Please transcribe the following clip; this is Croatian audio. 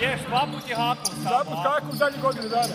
Ješ, dva put je hakom. Dva put hakom zadnjih godinu dana.